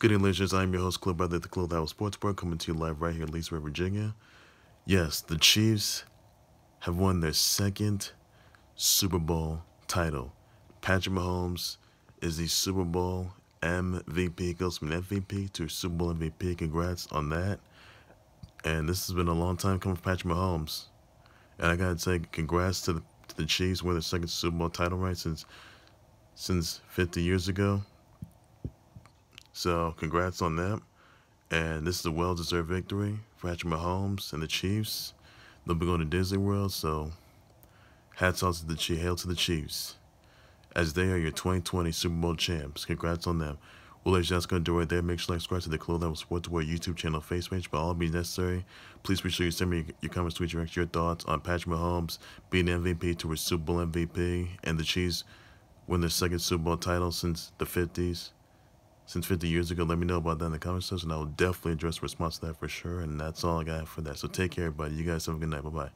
Good evening, listeners. I'm your host, Club Brother at the That Sports Bar, coming to you live right here in Leesburg, Virginia. Yes, the Chiefs have won their second Super Bowl title. Patrick Mahomes is the Super Bowl MVP, goes from MVP to Super Bowl MVP. Congrats on that. And this has been a long time coming for Patrick Mahomes. And I gotta say, congrats to the, to the Chiefs winning their second Super Bowl title right since since 50 years ago. So congrats on them. And this is a well-deserved victory for Patrick Mahomes and the Chiefs. They'll be going to Disney World, so hats off to the Chiefs. Hail to the Chiefs. As they are your 2020 Super Bowl champs. Congrats on them. Well, ladies that's going to do it right there. Make sure to subscribe to the That Was Sports Wear YouTube channel, Facebook page. By all means necessary, please be sure you send me your comments, tweets, your, your thoughts on Patrick Mahomes being MVP to a Super Bowl MVP and the Chiefs win their second Super Bowl title since the 50s since 50 years ago. Let me know about that in the comment section. I will definitely address response to that for sure. And that's all I got for that. So take care, everybody. You guys have a good night. Bye-bye.